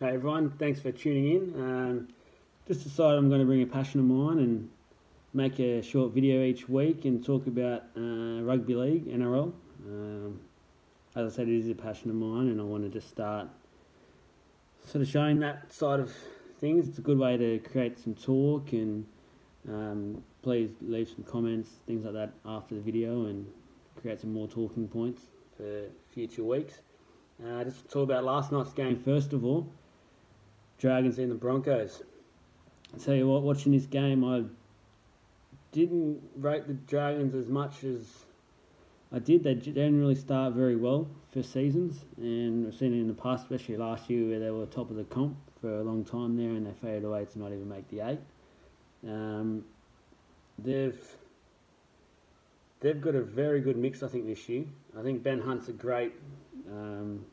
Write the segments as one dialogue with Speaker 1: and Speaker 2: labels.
Speaker 1: Hey everyone, thanks for tuning in. Um, just decided I'm going to bring a passion of mine and make a short video each week and talk about uh, rugby league, NRL. Um, as I said, it is a passion of mine, and I wanted to start sort of showing that side of things. It's a good way to create some talk, and um, please leave some comments, things like that, after the video, and create some more talking points for future weeks. Uh, just talk about last night's game first of all. Dragons and the Broncos. I tell you what, watching this game, I didn't rate the Dragons as much as I did. They didn't really start very well for seasons, and we've seen it in the past, especially last year where they were top of the comp for a long time there, and they faded away to not even make the eight. Um, they've they've got a very good mix, I think, this year. I think Ben Hunt's a great um,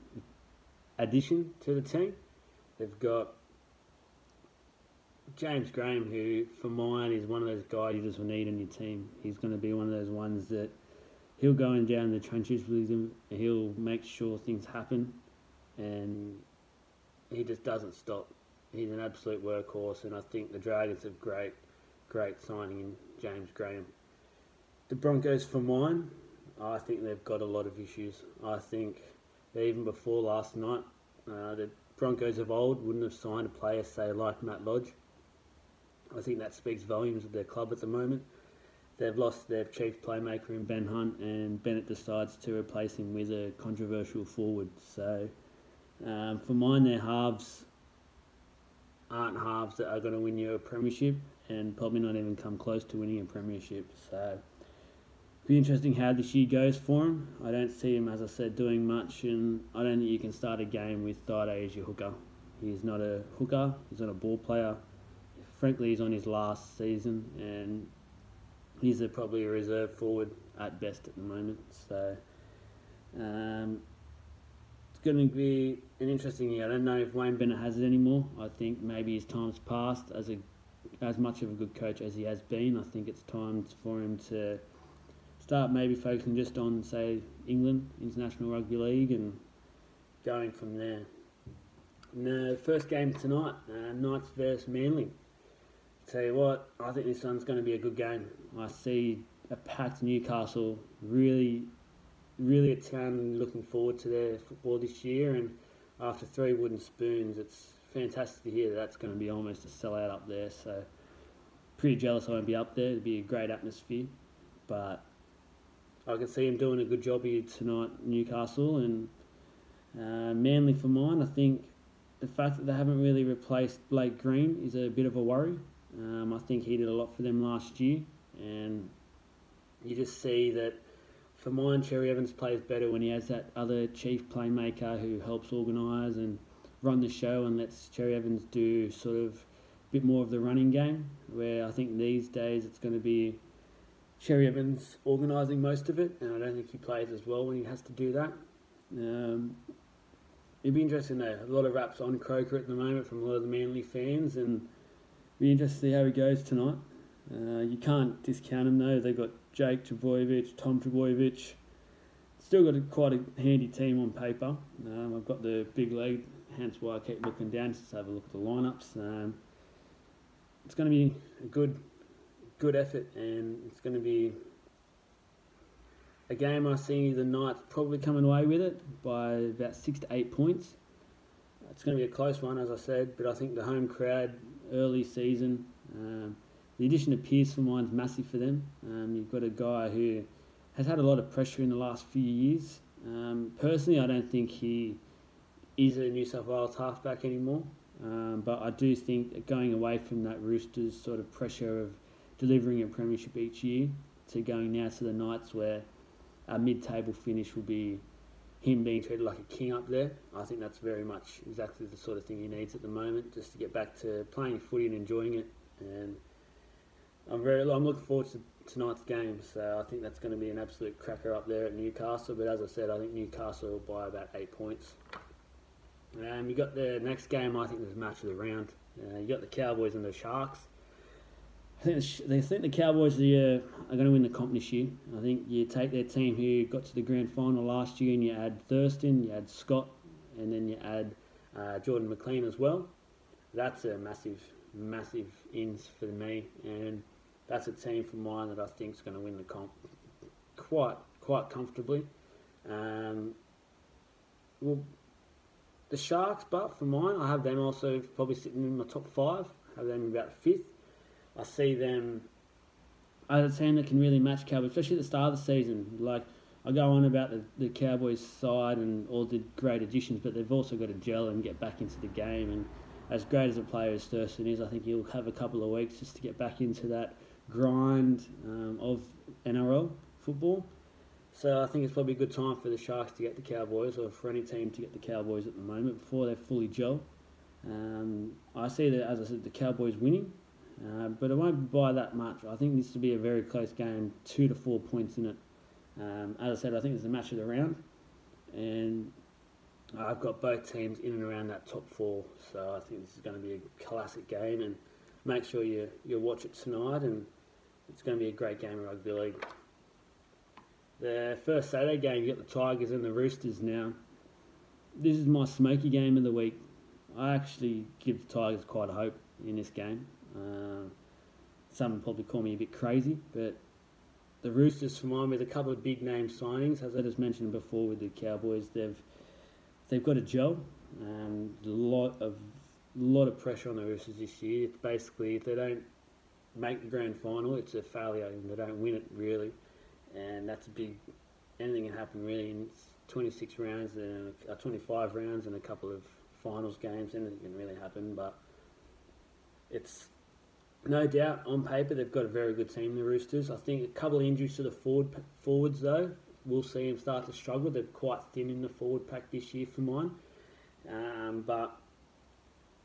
Speaker 1: addition to the team. They've got James Graham, who for mine is one of those guys you just need in your team. He's going to be one of those ones that he'll go in down the trenches with him. He'll make sure things happen, and he just doesn't stop. He's an absolute workhorse, and I think the Dragons have great, great signing in James Graham. The Broncos, for mine, I think they've got a lot of issues. I think even before last night, uh, the Broncos of old wouldn't have signed a player, say, like Matt Lodge. I think that speaks volumes of their club at the moment. They've lost their chief playmaker in Ben Hunt, and Bennett decides to replace him with a controversial forward. So, um, for mine, their halves aren't halves that are going to win you a premiership, and probably not even come close to winning a premiership. So, be interesting how this year goes for him. I don't see him, as I said, doing much, and I don't think you can start a game with Thaiday as your hooker. He's not a hooker. He's not a ball player. Frankly, he's on his last season, and he's a, probably a reserve forward at best at the moment. So um, it's going to be an interesting year. I don't know if Wayne Bennett has it anymore. I think maybe his time's passed as a as much of a good coach as he has been. I think it's time for him to start maybe focusing just on, say, England, International Rugby League, and going from there. And the first game tonight, uh, Knights versus Manly. Tell you what, I think this one's going to be a good game. I see a packed Newcastle, really, really a town looking forward to their football this year, and after three wooden spoons, it's fantastic to hear that that's going to be almost a sellout up there. So, pretty jealous I won't be up there. It'd be a great atmosphere, but I can see him doing a good job here tonight, Newcastle, and uh, Manly for mine. I think the fact that they haven't really replaced Blake Green is a bit of a worry. Um, I think he did a lot for them last year, and you just see that for mine, Cherry Evans plays better when he has that other chief playmaker who helps organise and run the show and lets Cherry Evans do sort of a bit more of the running game. Where I think these days it's going to be Cherry Evans organising most of it, and I don't think he plays as well when he has to do that. Um, it'd be interesting though. A lot of raps on Croker at the moment from a lot of the Manly fans, and be interesting to see how he goes tonight. Uh, you can't discount him though. They've got Jake Trbojevic, Tom Trbojevic. Still got a, quite a handy team on paper. Um, I've got the big leg, hence why I keep looking down just to have a look at the lineups. Um, it's going to be a good good effort, and it's going to be a game I see the Knights probably coming away with it by about six to eight points. It's going to be a close one, as I said, but I think the home crowd early season, um, the addition of Pearce for mine's massive for them. Um, you've got a guy who has had a lot of pressure in the last few years. Um, personally, I don't think he is a New South Wales halfback anymore, um, but I do think going away from that Roosters sort of pressure of delivering a premiership each year to going now to the Knights where a mid-table finish will be him being treated like a king up there. I think that's very much exactly the sort of thing he needs at the moment, just to get back to playing footy and enjoying it. And I'm very, I'm looking forward to tonight's game. So I think that's going to be an absolute cracker up there at Newcastle. But as I said, I think Newcastle will buy about eight points. Um, you got the next game. I think there's match of the round. Uh, you got the Cowboys and the Sharks. I think the, they think the Cowboys are, are going to win the comp this year. I think you take their team who got to the grand final last year and you add Thurston, you add Scott, and then you add uh, Jordan McLean as well. That's a massive, massive ins for me, and that's a team for mine that I think is going to win the comp quite quite comfortably. Um, well, the Sharks, but for mine, I have them also probably sitting in my top five. Have them about fifth. I see them as a team that can really match Cowboys, especially at the start of the season. Like I go on about the, the Cowboys side and all the great additions, but they've also got to gel and get back into the game. And as great as a player as Thurston is, I think he'll have a couple of weeks just to get back into that grind um, of NRL football. So I think it's probably a good time for the Sharks to get the Cowboys, or for any team to get the Cowboys at the moment before they're fully gel. Um, I see that, as I said, the Cowboys winning, uh, but I won't buy that much. I think this will be a very close game, two to four points in it. Um, as I said, I think it's the match of the round, and I've got both teams in and around that top four. So I think this is going to be a classic game, and make sure you you watch it tonight, and it's going to be a great game of rugby league. The first Saturday game, you got the Tigers and the Roosters now. This is my smoky game of the week. I actually give the Tigers quite a hope in this game. Uh, some probably call me a bit crazy, but the Roosters for mine with a couple of big name signings, as I just mentioned before with the Cowboys, they've they've got a gel. Um, a lot of lot of pressure on the Roosters this year. It's basically if they don't make the grand final, it's a failure, and they don't win it really and that's a big. Anything can happen really in 26 rounds and uh, 25 rounds and a couple of finals games. Anything can really happen, but it's no doubt on paper they've got a very good team. The Roosters. I think a couple of injuries to the forward forwards though. We'll see them start to struggle. They're quite thin in the forward pack this year for mine, um, but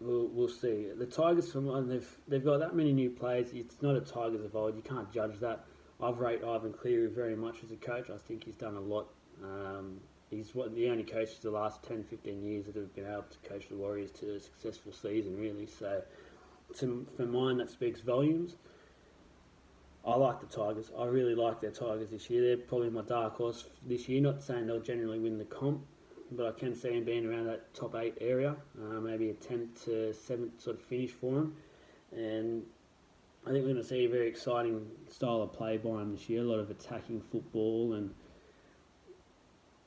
Speaker 1: we'll, we'll see. The Tigers for mine, they've they've got that many new players. It's not a Tigers of old. You can't judge that. I've rated Ivan Cleary very much as a coach. I think he's done a lot. Um, he's what the only coach the last 10, 15 years that have been able to coach the Warriors to a successful season, really. So, to, for mine, that speaks volumes. I like the Tigers. I really like their Tigers this year. They're probably my dark horse this year. Not saying they'll generally win the comp, but I can see them being around that top eight area, uh, maybe a 10th to 7th sort of finish for them. And I think we're going to see a very exciting style of play by them this year. A lot of attacking football, and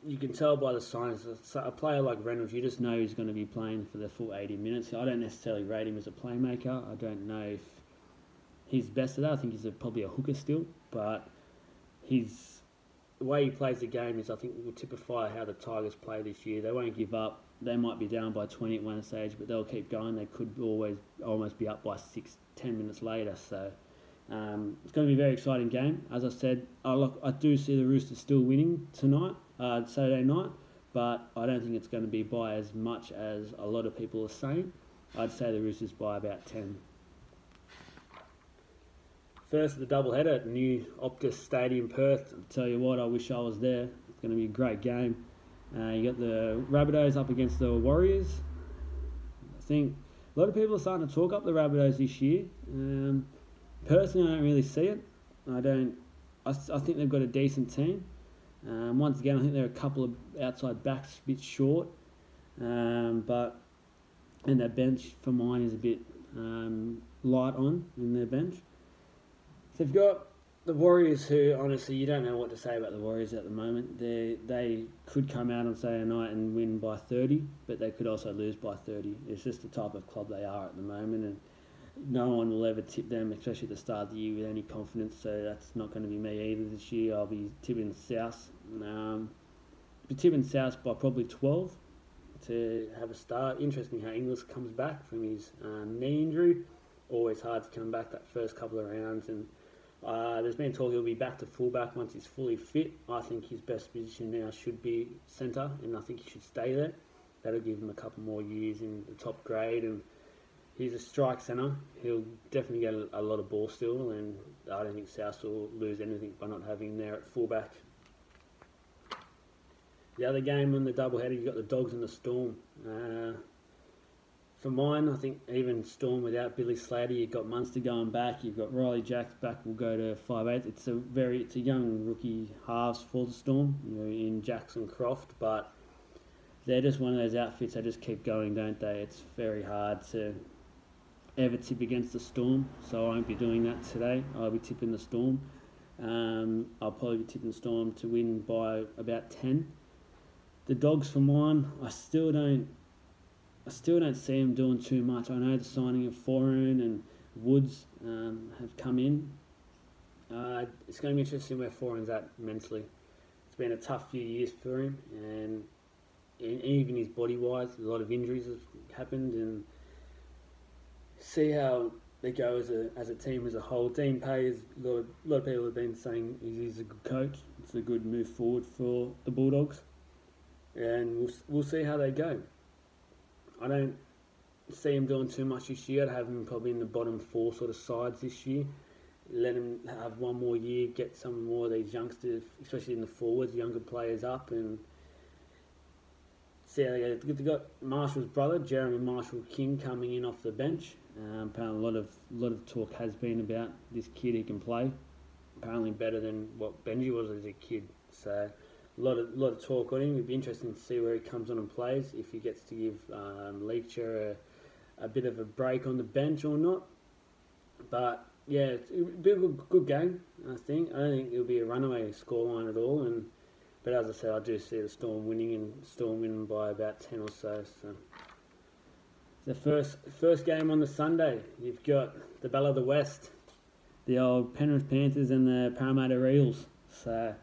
Speaker 1: you can tell by the signs. A player like Reynolds, you just know he's going to be playing for the full 80 minutes. I don't necessarily rate him as a playmaker. I don't know if he's best at that. I think he's a, probably a hooker still, but he's the way he plays the game is, I think, will typify how the Tigers play this year. They won't give up. They might be down by 20 at one stage, but they'll keep going. They could always almost be up by six 10 minutes later. So um, it's going to be a very exciting game. As I said, I, look, I do see the Roosters still winning tonight, uh, Saturday night, but I don't think it's going to be by as much as a lot of people are saying. I'd say the Roosters by about 10. First, the doubleheader at new Optus Stadium, Perth. I'll tell you what, I wish I was there. It's going to be a great game. Uh, you got the Rabbitohs up against the Warriors. I think a lot of people are starting to talk up the Rabbitohs this year. Um, personally, I don't really see it. I don't. I, I think they've got a decent team. Um, once again, I think they're a couple of outside backs a bit short, um, but and their bench for mine is a bit um, light on in their bench. So they've got the Warriors, who honestly you don't know what to say about the Warriors at the moment. They they could come out on Saturday night and win by 30, but they could also lose by 30. It's just the type of club they are at the moment, and no one will ever tip them, especially at the start of the year, with any confidence. So that's not going to be me either this year. I'll be tipping South. Um, be South by probably 12 to have a start. Interesting how Inglis comes back from his um, knee injury. Always hard to come back that first couple of rounds and uh, there's been talk he'll be back to fullback once he's fully fit. I think his best position now should be centre, and I think he should stay there. That'll give him a couple more years in the top grade, and he's a strike centre. He'll definitely get a, a lot of ball still, and I don't think South will lose anything by not having him there at fullback. The other game on the doubleheader, you've got the Dogs and the Storm. Uh, for mine, I think even Storm without Billy Slater, you've got Munster going back, you've got Ryley Jacks back, will go to five eight. It's a very, it's a young rookie halves for the Storm, you know, in Jackson Croft, but they're just one of those outfits that just keep going, don't they? It's very hard to ever tip against the Storm, so I won't be doing that today. I'll be tipping the Storm. Um, I'll probably be tipping the Storm to win by about 10. The Dogs for mine, I still don't I still don't see them doing too much. I know the signing of Foran and Woods um, have come in. Uh, it's going to be interesting where Foran's at mentally. It's been a tough few years for him, and, and even his body wise, a lot of injuries have happened, and see how they go as a as a team as a whole. Dean Pay is a lot of, a lot of people have been saying he's a good coach. It's a good move forward for the Bulldogs, and we'll we'll see how they go. I don't see him doing too much this year. I'd have him probably in the bottom four sort of sides this year. Let him have one more year, get some more of these youngsters, especially in the forwards, younger players up, and see how they go. They've got Marshall's brother, Jeremy Marshall King, coming in off the bench. Um, apparently, a lot of lot of talk has been about this kid who can play. Apparently, better than what Benji was as a kid. So a lot of lot of talk on him. It'd be interesting to see where he comes on and plays. If he gets to give um, a, a bit of a break on the bench or not. But yeah, it'd be a good, good game. I think. I don't think it'll be a runaway scoreline at all. And but as I said, I do see the Storm winning and Storm winning by about ten or so. So the first first game on the Sunday, you've got the Belle of the West, the old Penrith Panthers and the Parramatta Eels. So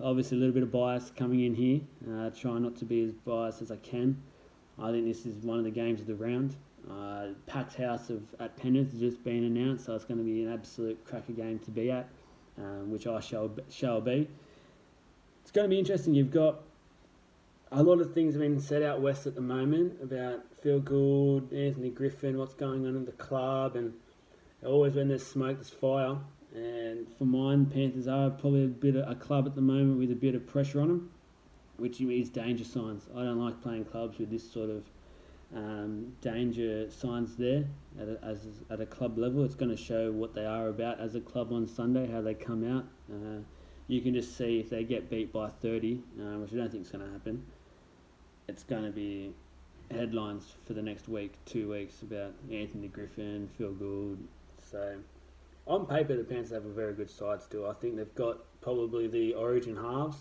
Speaker 1: obviously a little bit of bias coming in here. Uh, try not to be as biased as I can. I think this is one of the games of the round. Uh, packed house of at Penrith has just been announced, so it's going to be an absolute cracker game to be at, um, which I shall shall be. It's going to be interesting. You've got a lot of things been said out west at the moment about Phil Gould, Anthony Griffin, what's going on in the club, and always when there's smoke, there's fire. And for mine, Panthers are probably a bit of a club at the moment with a bit of pressure on them, which is danger signs. I don't like playing clubs with this sort of um, danger signs there at a, as, at a club level. It's going to show what they are about as a club on Sunday, how they come out. Uh, you can just see if they get beat by 30, uh, which I don't think is going to happen. It's going to be headlines for the next week, two weeks about Anthony Griffin, Phil Gould. So on paper, the Panthers have a very good side still. I think they've got probably the origin halves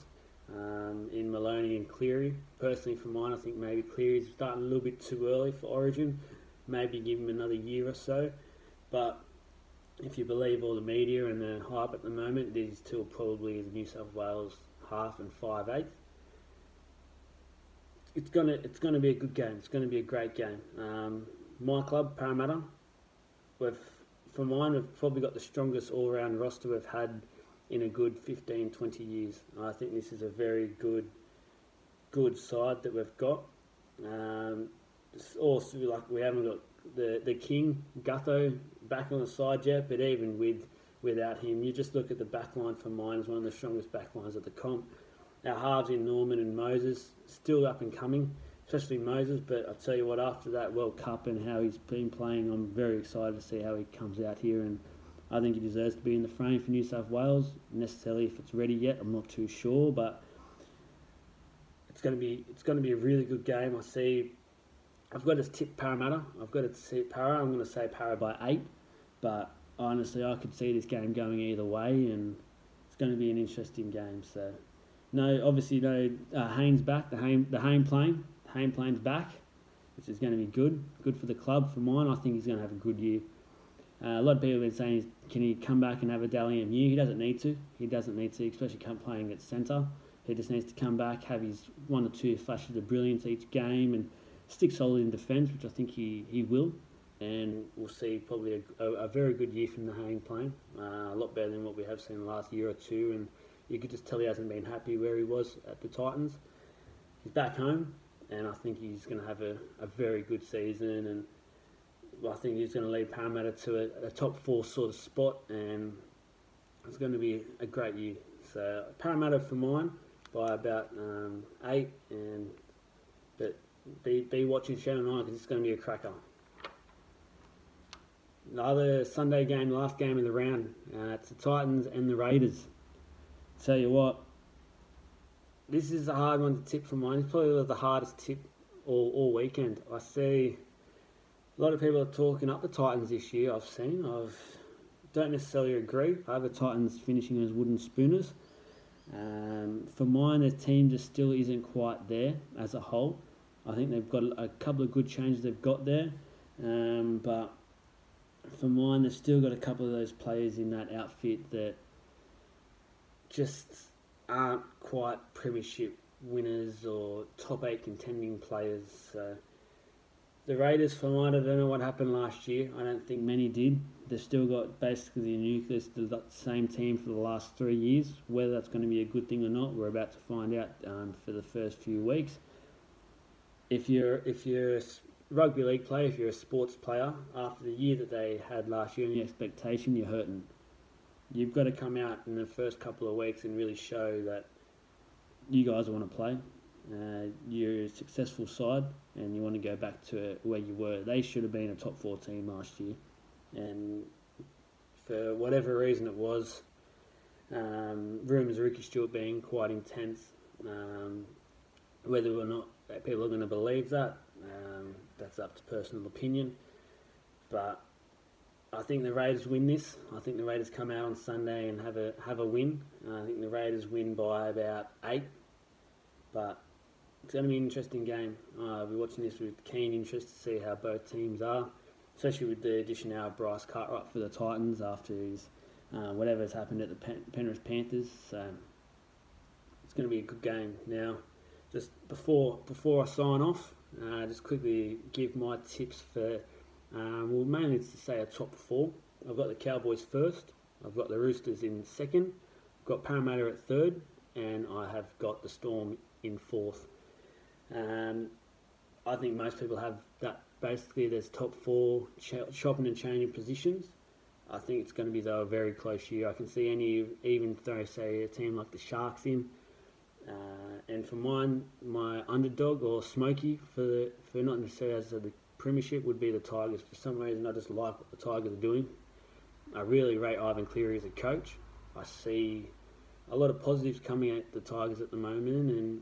Speaker 1: um, in Maloney and Cleary. Personally, for mine, I think maybe Cleary's starting a little bit too early for origin. Maybe give him another year or so. But if you believe all the media and the hype at the moment, these two are probably the New South Wales half and five eighth. It's gonna it's gonna be a good game. It's gonna be a great game. Um, my club, Parramatta, we've for mine, we've probably got the strongest all-round roster we've had in a good 15, 20 years. I think this is a very good, good side that we've got. Um, also, like we haven't got the the king Gutho back on the side yet, but even with without him, you just look at the back line for mine as one of the strongest back lines of the comp. Our halves in Norman and Moses still up and coming especially Moses. But I tell you what, after that World Cup and how he's been playing, I'm very excited to see how he comes out here. And I think he deserves to be in the frame for New South Wales. Necessarily, if it's ready yet, I'm not too sure, but it's going to be it's going to be a really good game. I see. I've got to tip Parramatta. I've got to tip Para. I'm going to say Para by eight, but honestly, I could see this game going either way, and it's going to be an interesting game. So, no, obviously, no uh, Hayne's back. The Hayne, the Hayne playing. Hayne Plane's back, which is going to be good. Good for the club. For mine, I think he's going to have a good year. Uh, a lot of people have been saying, can he come back and have a Dally M year? He doesn't need to. He doesn't need to, especially come playing at centre. He just needs to come back, have his one or two flashes of brilliance each game, and stick solid in defence, which I think he, he will. And we'll see probably a, a, a very good year from the Hayne Plane. Uh, a lot better than what we have seen the last year or two. And you could just tell he hasn't been happy where he was at the Titans. He's back home and I think he's going to have a, a very good season, and I think he's going to lead Parramatta to a, a top four sort of spot, and it's going to be a great year. So Parramatta for mine by about um, eight, and but be be watching Channel Nine because it's going to be a cracker. Another Sunday game, last game of the round. Uh, it's the Titans and the Raiders. Tell you what, this is a hard one to tip for mine. It's probably the hardest tip all, all weekend. I see a lot of people are talking up the Titans this year. I've seen. I've don't necessarily agree. I have the Titans finishing as wooden spooners. Um, for mine, the team just still isn't quite there as a whole. I think they've got a couple of good changes they've got there, um, but for mine, they've still got a couple of those players in that outfit that just aren't quite premiership winners or top eight contending players. So the Raiders, for mine, I don't know what happened last year. I don't think many did. They've still got basically the nucleus of the same team for the last three years. Whether that's going to be a good thing or not, we're about to find out um, for the first few weeks. If you're if you're a rugby league player, if you're a sports player, after the year that they had last year and the expectation, you're hurting. You've got to come out in the first couple of weeks and really show that you guys want to play. Uh, you're a successful side and you want to go back to where you were. They should have been a top four team last year, and for whatever reason it was, um, rumours of Ricky Stuart being quite intense. Um, whether or not people are going to believe that, um, that's up to personal opinion. But I think the Raiders win this. I think the Raiders come out on Sunday and have a have a win. I think the Raiders win by about eight. But it's going to be an interesting game. Uh, I'll be watching this with keen interest to see how both teams are, especially with the addition now of Bryce Cartwright for the Titans after his uh, whatever has happened at the Pen- Penrith Panthers. So it's going to be a good game. Now, just before before I sign off, uh, just quickly give my tips for. Um, well, mainly to say a top four. I've got the Cowboys first. I've got the Roosters in second. I've got Parramatta at third, and I have got the Storm in fourth. Um, I think most people have that basically there's top four ch- chopping and changing positions. I think it's going to be though a very close year. I can see any even throw say a team like the Sharks in. Uh, and for mine, my underdog or Smoky for the, for not necessarily as the premiership would be the Tigers. For some reason, I just like what the Tigers are doing. I really rate Ivan Cleary as a coach. I see a lot of positives coming at the Tigers at the moment, and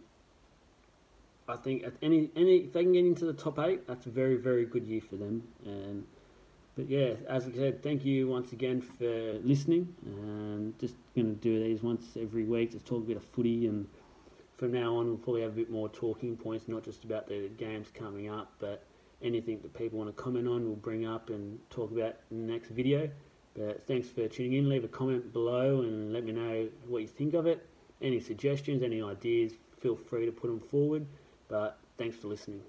Speaker 1: I think any any if they can get into the top eight, that's a very very good year for them. And but yeah, as I said, thank you once again for listening. Um, just going to do these once every week, just talk a bit of footy, and from now on we'll probably have a bit more talking points, not just about the games coming up, but anything that people want to comment on, we'll bring up and talk about in the next video. But thanks for tuning in. Leave a comment below and let me know what you think of it. Any suggestions, any ideas, feel free to put them forward. But thanks for listening.